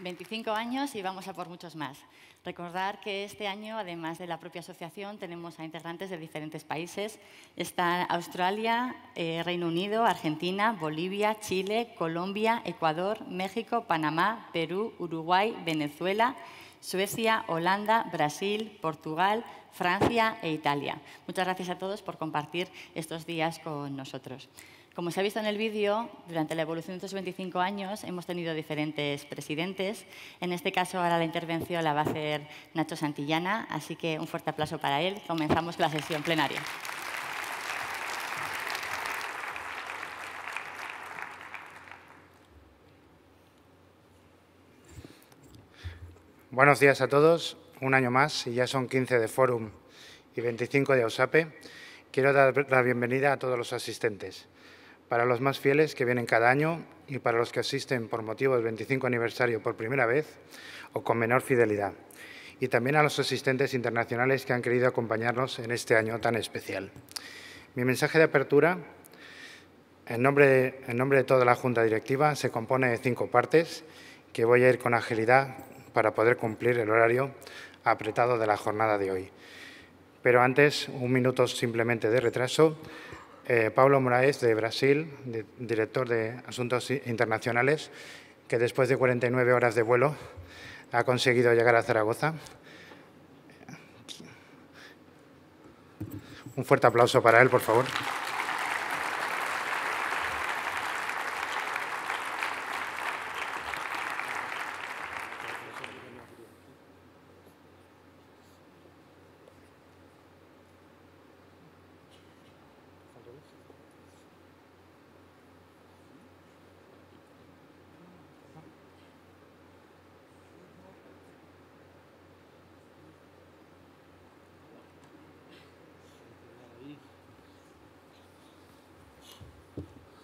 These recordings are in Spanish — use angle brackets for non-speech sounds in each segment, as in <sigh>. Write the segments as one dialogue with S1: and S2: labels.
S1: 25 años y vamos a por muchos más. Recordar que este año, además de la propia asociación, tenemos a integrantes de diferentes países. Está Australia, eh, Reino Unido, Argentina, Bolivia, Chile, Colombia, Ecuador, México, Panamá, Perú, Uruguay, Venezuela, Suecia, Holanda, Brasil, Portugal, Francia e Italia. Muchas gracias a todos por compartir estos días con nosotros. Como se ha visto en el vídeo, durante la evolución de estos 25 años hemos tenido diferentes presidentes. En este caso, ahora la intervención la va a hacer Nacho Santillana, así que un fuerte aplauso para él. Comenzamos la sesión plenaria.
S2: Buenos días a todos. Un año más y ya son 15 de Fórum y 25 de OSAPE. Quiero dar la bienvenida a todos los asistentes para los más fieles que vienen cada año y para los que asisten por motivo del 25 aniversario por primera vez o con menor fidelidad. Y también a los asistentes internacionales que han querido acompañarnos en este año tan especial. Mi mensaje de apertura, en nombre de, en nombre de toda la Junta Directiva, se compone de cinco partes que voy a ir con agilidad para poder cumplir el horario apretado de la jornada de hoy. Pero antes, un minuto simplemente de retraso eh, Pablo Moraes, de Brasil, director de Asuntos Internacionales, que después de 49 horas de vuelo ha conseguido llegar a Zaragoza. Un fuerte aplauso para él, por favor.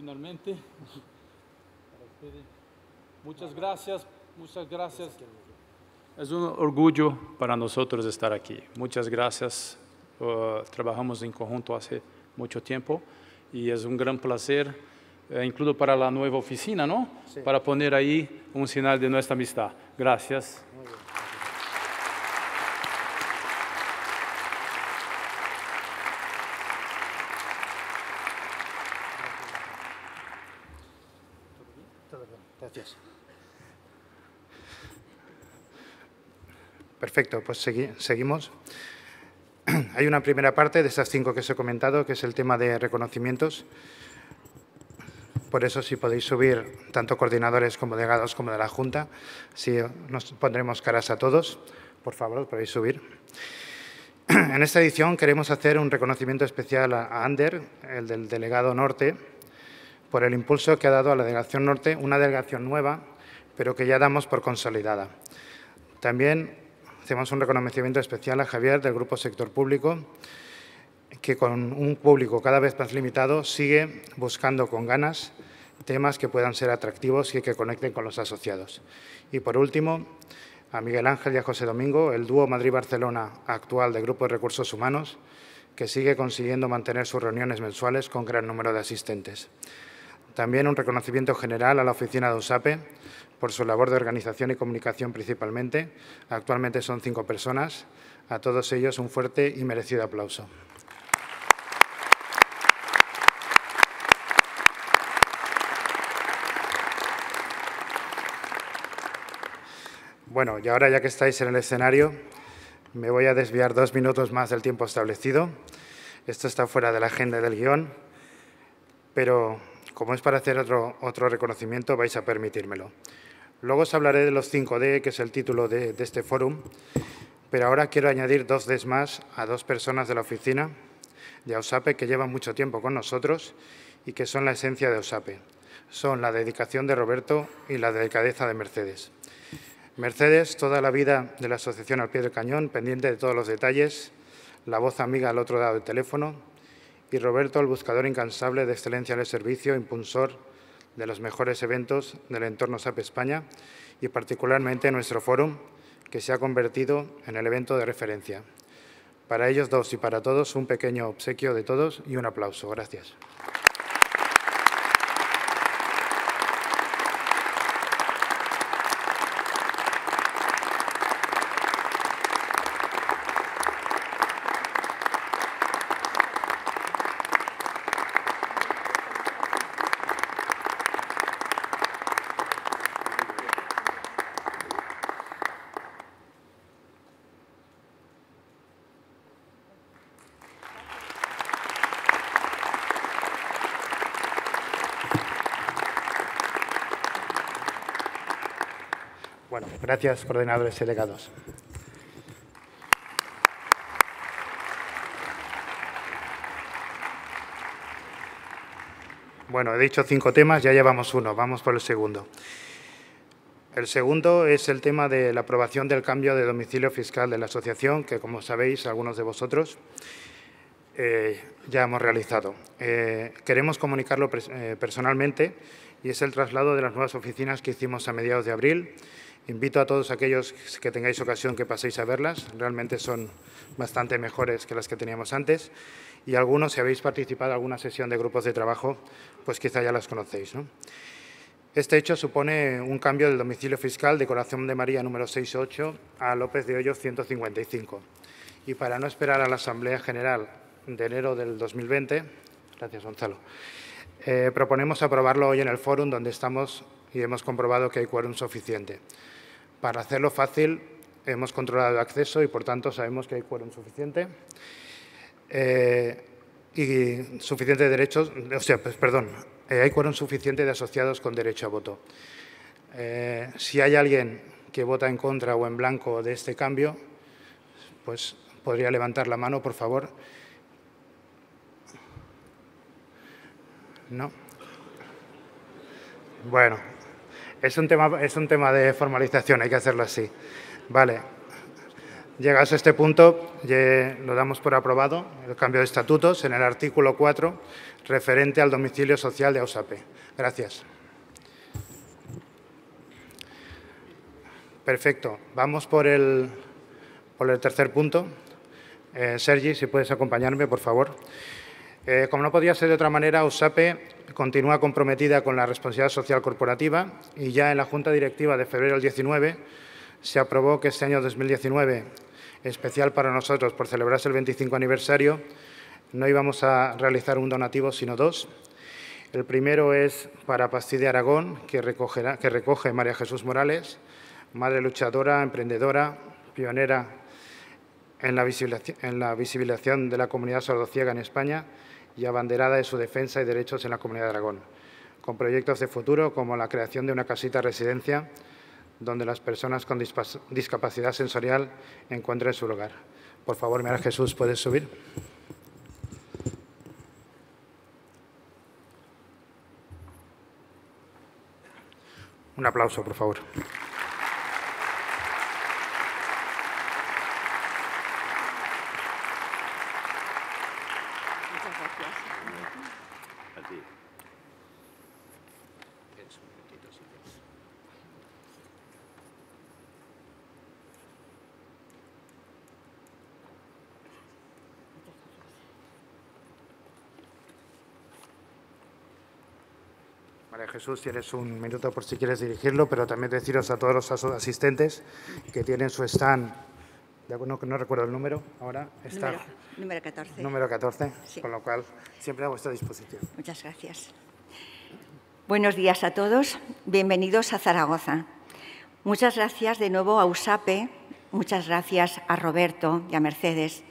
S3: Finalmente. Muchas gracias, muchas gracias. Es un orgullo para nosotros estar aquí. Muchas gracias. Uh, trabajamos en conjunto hace mucho tiempo y es un gran placer, eh, incluso para la nueva oficina, ¿no? Para poner ahí un señal de nuestra amistad. Gracias.
S2: Perfecto, pues seguimos. <clears throat> Hay una primera parte de estas cinco que os he comentado, que es el tema de reconocimientos. Por eso, si podéis subir tanto coordinadores como delegados como de la Junta, si nos pondremos caras a todos, por favor, podéis subir. <clears throat> En esta edición queremos hacer un reconocimiento especial a Ander, el del delegado norte, por el impulso que ha dado a la delegación norte, una delegación nueva, pero que ya damos por consolidada. También hacemos un reconocimiento especial a Javier del Grupo Sector Público, que con un público cada vez más limitado sigue buscando con ganas temas que puedan ser atractivos y que conecten con los asociados. Y por último, a Miguel Ángel y a José Domingo, el dúo Madrid-Barcelona actual del Grupo de Recursos Humanos, que sigue consiguiendo mantener sus reuniones mensuales con gran número de asistentes. También un reconocimiento general a la oficina de USAPE, por su labor de organización y comunicación principalmente. Actualmente son cinco personas. A todos ellos un fuerte y merecido aplauso. Bueno, y ahora ya que estáis en el escenario, me voy a desviar dos minutos más del tiempo establecido. Esto está fuera de la agenda del guion, pero como es para hacer otro, otro reconocimiento, vais a permitírmelo. Luego os hablaré de los 5D, que es el título de, este fórum, pero ahora quiero añadir dos Ds más a dos personas de la oficina de OSAPE que llevan mucho tiempo con nosotros y que son la esencia de OSAPE. Son la dedicación de Roberto y la delicadeza de Mercedes. Mercedes, toda la vida de la Asociación al Pie del Cañón, pendiente de todos los detalles, la voz amiga al otro lado del teléfono, y Roberto, el buscador incansable de excelencia en el servicio, impulsor de los mejores eventos del entorno SAP España y particularmente nuestro fórum, que se ha convertido en el evento de referencia. Para ellos dos y para todos, un pequeño obsequio de todos y un aplauso. Gracias. Bueno, gracias, coordinadores delegados. Bueno, he dicho cinco temas, ya llevamos uno, vamos por el segundo. El segundo es el tema de la aprobación del cambio de domicilio fiscal de la asociación, que como sabéis, algunos de vosotros eh, ya hemos realizado. Eh, queremos comunicarlo eh, personalmente y es el traslado de las nuevas oficinas que hicimos a mediados de abril. Invito a todos aquellos que tengáis ocasión que paséis a verlas. Realmente son bastante mejores que las que teníamos antes. Y algunos, si habéis participado en alguna sesión de grupos de trabajo, pues quizá ya las conocéis. ¿no? Este hecho supone un cambio del domicilio fiscal de Corazón de María número 68 a López de Hoyos 155. Y para no esperar a la Asamblea General de enero del 2020, gracias Gonzalo, eh, proponemos aprobarlo hoy en el fórum donde estamos y hemos comprobado que hay quórum suficiente. Para hacerlo fácil, hemos controlado el acceso y, por tanto, sabemos que hay quórum suficiente. Eh, y suficiente derechos, o sea, pues, perdón, eh, hay quórum suficiente de asociados con derecho a voto. Eh, si hay alguien que vota en contra o en blanco de este cambio, pues podría levantar la mano, por favor. No. Bueno, es un tema, es un tema de formalización, hay que hacerlo así. Vale. Llegados a este punto, lo damos por aprobado, el cambio de estatutos en el artículo 4, referente al domicilio social de AUSAPE. Gracias. Perfecto. Vamos por el, por el tercer punto. Eh, Sergi, si puedes acompañarme, por favor. Eh, como no podía ser de otra manera, AUSAPE continúa comprometida con la responsabilidad social corporativa y ya en la Junta Directiva de febrero del 19 se aprobó que este año 2019 especial para nosotros por celebrarse el 25 aniversario, no íbamos a realizar un donativo, sino dos. El primero es para Pastilla Aragón, que, que recoge María Jesús Morales, madre luchadora, emprendedora, pionera en la visibilización de la comunidad sordociega en España y abanderada de su defensa y derechos en la comunidad de Aragón, con proyectos de futuro como la creación de una casita residencia donde las personas con discapacidad sensorial encuentren su lugar. Por favor, María Jesús, ¿puedes subir? Un aplauso, por favor. Jesús, tienes un minuto por si quieres dirigirlo, pero también deciros a todos los asistentes que tienen su stand, no, no recuerdo el número ahora, está
S4: número, 14.
S2: Número 14, con lo cual siempre a vuestra disposición.
S4: Muchas gracias. Buenos días a todos, bienvenidos a Zaragoza. Muchas gracias de nuevo a USAPE, muchas gracias a Roberto y a Mercedes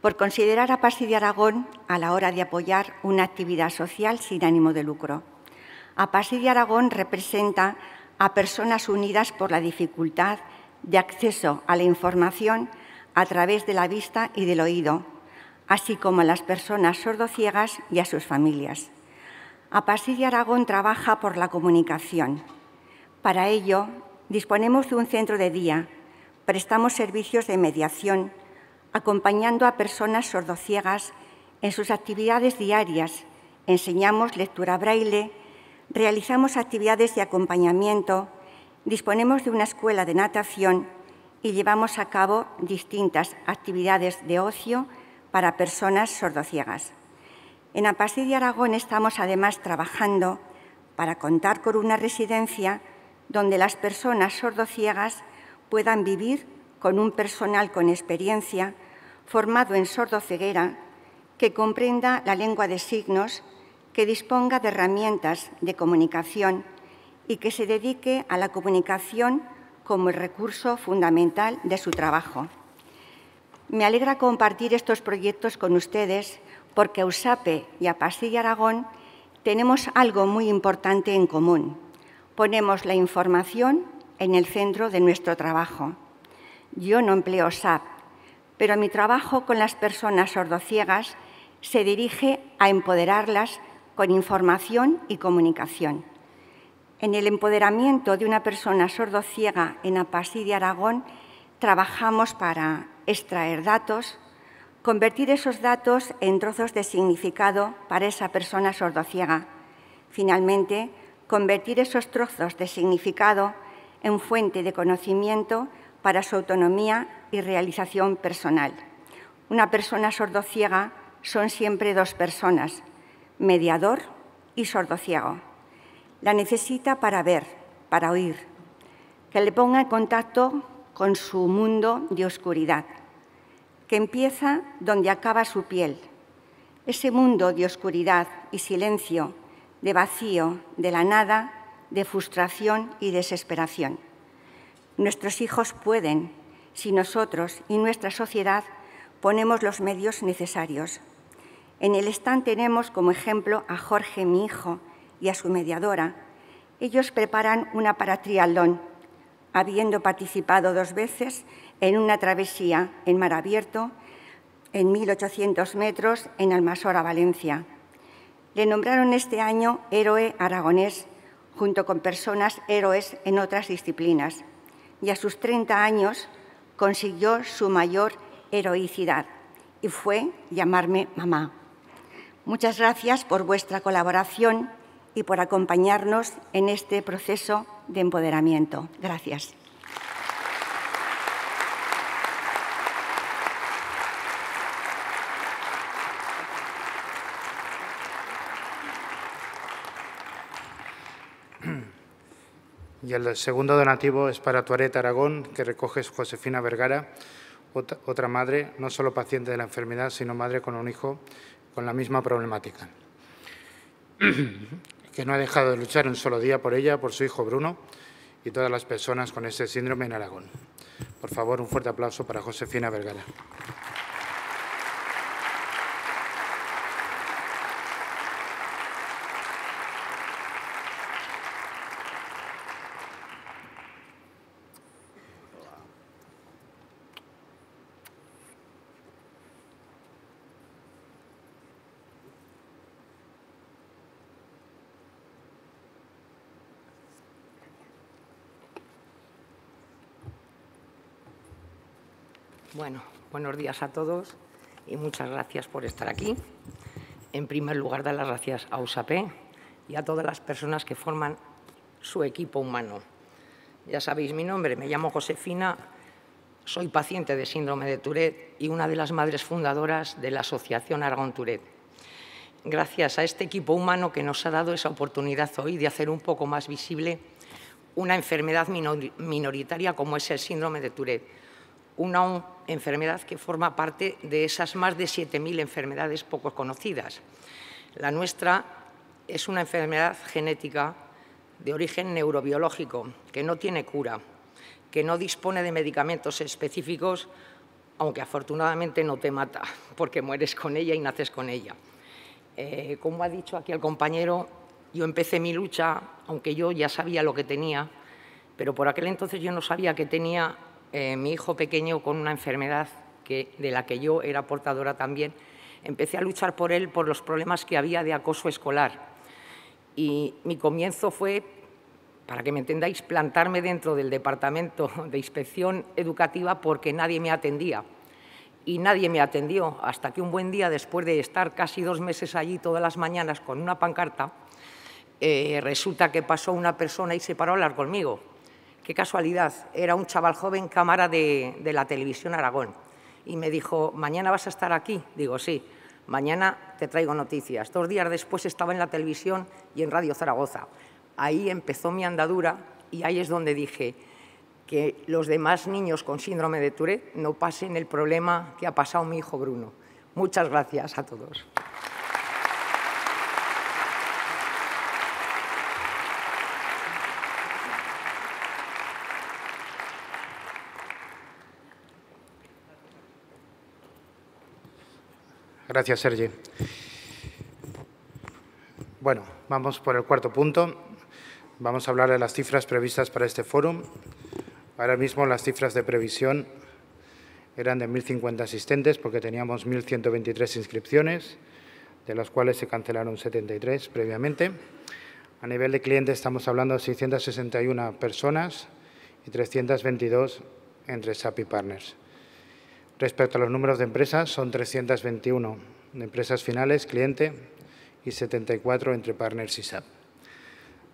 S4: por considerar a Pasi de Aragón a la hora de apoyar una actividad social sin ánimo de lucro. APASI de Aragón representa a personas unidas por la dificultad de acceso a la información a través de la vista y del oído, así como a las personas sordociegas y a sus familias. APASI de Aragón trabaja por la comunicación. Para ello, disponemos de un centro de día, prestamos servicios de mediación, acompañando a personas sordociegas en sus actividades diarias, enseñamos lectura braille, realizamos actividades de acompañamiento, disponemos de una escuela de natación y llevamos a cabo distintas actividades de ocio para personas sordociegas. En Apasí de Aragón estamos además trabajando para contar con una residencia donde las personas sordociegas puedan vivir con un personal con experiencia formado en sordoceguera que comprenda la lengua de signos que disponga de herramientas de comunicación y que se dedique a la comunicación como el recurso fundamental de su trabajo. Me alegra compartir estos proyectos con ustedes porque a USAPE y a Pastilla Aragón tenemos algo muy importante en común. Ponemos la información en el centro de nuestro trabajo. Yo no empleo SAP, pero mi trabajo con las personas sordociegas se dirige a empoderarlas con información y comunicación. En el empoderamiento de una persona sordociega en Apasí de Aragón trabajamos para extraer datos, convertir esos datos en trozos de significado para esa persona sordociega. Finalmente, convertir esos trozos de significado en fuente de conocimiento para su autonomía y realización personal. Una persona sordociega son siempre dos personas, mediador y sordociego. La necesita para ver, para oír, que le ponga en contacto con su mundo de oscuridad, que empieza donde acaba su piel, ese mundo de oscuridad y silencio, de vacío, de la nada, de frustración y desesperación. Nuestros hijos pueden, si nosotros y nuestra sociedad ponemos los medios necesarios. En el stand tenemos como ejemplo a Jorge, mi hijo, y a su mediadora. Ellos preparan una para triatlón, habiendo participado dos veces en una travesía en mar abierto en 1.800 metros en Almasora, Valencia. Le nombraron este año héroe aragonés junto con personas héroes en otras disciplinas y a sus 30 años consiguió su mayor heroicidad y fue llamarme mamá. Muchas gracias por vuestra colaboración y por acompañarnos en este proceso de empoderamiento. Gracias.
S2: Y el segundo donativo es para Tuaret Aragón, que recoge Josefina Vergara, otra madre, no solo paciente de la enfermedad, sino madre con un hijo con la misma problemática, <clears throat> que no ha dejado de luchar un solo día por ella, por su hijo Bruno y todas las personas con ese síndrome en Aragón. Por favor, un fuerte aplauso para Josefina Vergara.
S5: Bueno, buenos días a todos y muchas gracias por estar aquí. En primer lugar, dar las gracias a USAP y a todas las personas que forman su equipo humano. Ya sabéis mi nombre, me llamo Josefina, soy paciente de síndrome de Tourette y una de las madres fundadoras de la Asociación Aragón Tourette. Gracias a este equipo humano que nos ha dado esa oportunidad hoy de hacer un poco más visible una enfermedad minoritaria como es el síndrome de Tourette una enfermedad que forma parte de esas más de 7.000 enfermedades poco conocidas. La nuestra es una enfermedad genética de origen neurobiológico que no tiene cura, que no dispone de medicamentos específicos, aunque afortunadamente no te mata, <laughs> porque mueres con ella y naces con ella. Eh, como ha dicho aquí el compañero, yo empecé mi lucha, aunque yo ya sabía lo que tenía, pero por aquel entonces yo no sabía que tenía eh, mi hijo pequeño con una enfermedad de la que yo era portadora también, empecé a luchar por él por los problemas que había de acoso escolar. Y mi comienzo fue, para que me entendáis, plantarme dentro del Departamento de Inspección Educativa porque nadie me atendía. Y nadie me atendió hasta que un buen día, después de estar casi dos meses allí todas las mañanas con una pancarta, eh, resulta que pasó una persona y se paró a hablar conmigo. Qué casualidad, era un chaval joven cámara de, la televisión Aragón. Y me dijo, ¿mañana vas a estar aquí? Digo, sí, mañana te traigo noticias. Dos días después estaba en la televisión y en Radio Zaragoza. Ahí empezó mi andadura y ahí es donde dije que los demás niños con síndrome de Tourette no pasen el problema que ha pasado mi hijo Bruno. Muchas gracias a todos.
S2: Gracias, Sergi. Bueno, vamos por el cuarto punto. Vamos a hablar de las cifras previstas para este foro. Ahora mismo las cifras de previsión eran de 1.050 asistentes porque teníamos 1.123 inscripciones, de las cuales se cancelaron 73 previamente. A nivel de clientes estamos hablando de 661 personas y 322 entre SAP y Partners. Respecto a los números de empresas, son 321 de empresas finales, cliente, y 74 entre Partners y SAP.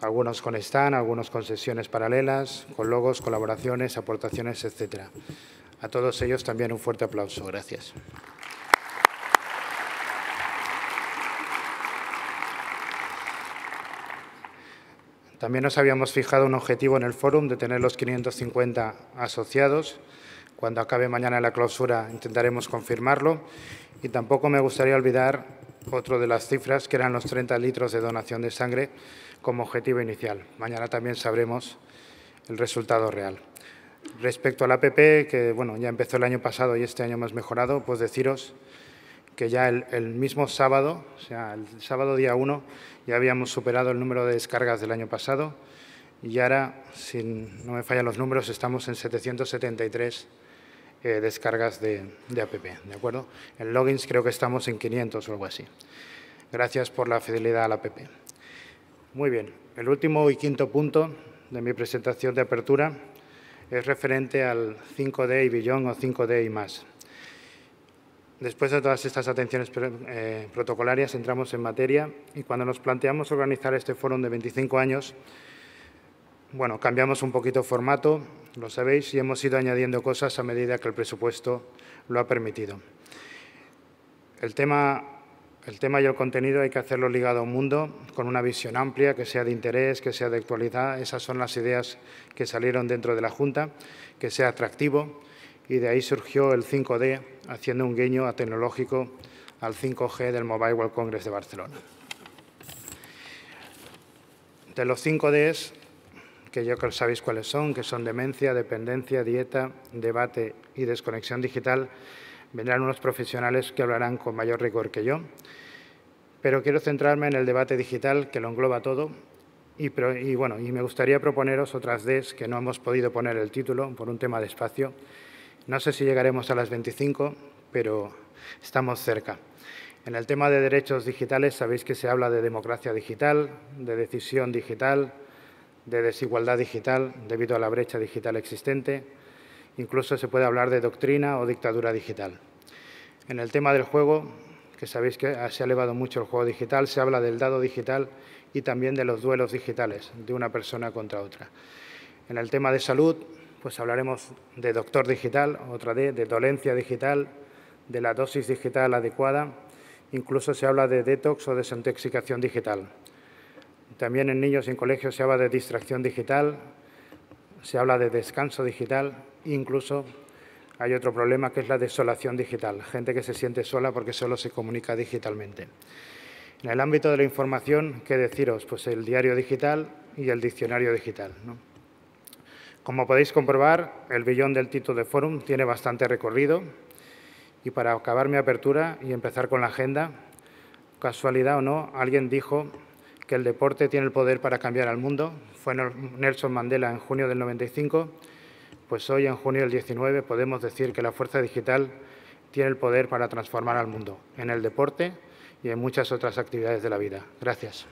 S2: Algunos con stand, algunos con sesiones paralelas, con logos, colaboraciones, aportaciones, etcétera. A todos ellos también un fuerte aplauso. Gracias. También nos habíamos fijado un objetivo en el fórum de tener los 550 asociados. Cuando acabe mañana la clausura intentaremos confirmarlo. Y tampoco me gustaría olvidar otro de las cifras, que eran los 30 litros de donación de sangre como objetivo inicial. Mañana también sabremos el resultado real. Respecto al APP, que bueno, ya empezó el año pasado y este año hemos mejorado, pues deciros que ya el, mismo sábado, o sea, el sábado día 1, ya habíamos superado el número de descargas del año pasado y ahora, si no me fallan los números, estamos en 773 eh, descargas de, de, APP, ¿de acuerdo? En logins creo que estamos en 500 o algo así. Gracias por la fidelidad al APP. Muy bien, el último y quinto punto de mi presentación de apertura es referente al 5D y billón o 5D y más. Después de todas estas atenciones eh, protocolarias, entramos en materia y cuando nos planteamos organizar este foro de 25 años, bueno, cambiamos un poquito formato, lo sabéis, y hemos ido añadiendo cosas a medida que el presupuesto lo ha permitido. El tema, el tema y el contenido hay que hacerlo ligado a un mundo con una visión amplia, que sea de interés, que sea de actualidad. Esas son las ideas que salieron dentro de la Junta, que sea atractivo, y de ahí surgió el 5D, haciendo un guiño a tecnológico al 5G del Mobile World Congress de Barcelona. De los 5Ds, que ya sabéis cuáles son, que son demencia, dependencia, dieta, debate y desconexión digital, vendrán unos profesionales que hablarán con mayor rigor que yo. Pero quiero centrarme en el debate digital, que lo engloba todo, y, y, bueno, y me gustaría proponeros otras Ds que no hemos podido poner el título por un tema de espacio, no sé si llegaremos a las 25, pero estamos cerca. En el tema de derechos digitales sabéis que se habla de democracia digital, de decisión digital, de desigualdad digital debido a la brecha digital existente. Incluso se puede hablar de doctrina o dictadura digital. En el tema del juego, que sabéis que se ha elevado mucho el juego digital, se habla del dado digital y también de los duelos digitales de una persona contra otra. En el tema de salud, pues hablaremos de doctor digital, otra D, de dolencia digital, de la dosis digital adecuada, incluso se habla de detox o desintoxicación digital. También en niños en colegios se habla de distracción digital, se habla de descanso digital, incluso hay otro problema que es la desolación digital, gente que se siente sola porque solo se comunica digitalmente. En el ámbito de la información, ¿qué deciros? Pues el diario digital y el diccionario digital. Como podéis comprobar, el billón del título de Fórum tiene bastante recorrido y para acabar mi apertura y empezar con la agenda, casualidad o no, alguien dijo que el deporte tiene el poder para cambiar al mundo. Fue Nelson Mandela en junio del 95, pues hoy en junio del 19 podemos decir que la fuerza digital tiene el poder para transformar al mundo en el deporte y en muchas otras actividades de la vida. Gracias.